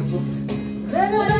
beautiful.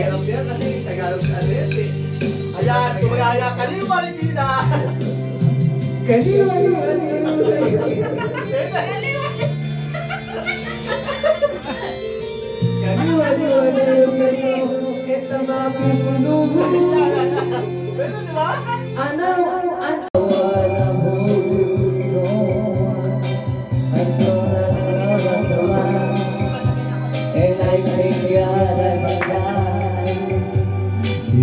mahirap yan kasi Tagalog ano sa atin eh. Ayan, kumayaya ka rin malikina. Kaliwa, kaliwa, kaliwa. Kaliwa, kaliwa, kaliwa. Ito mga pinulungo. Pero diba?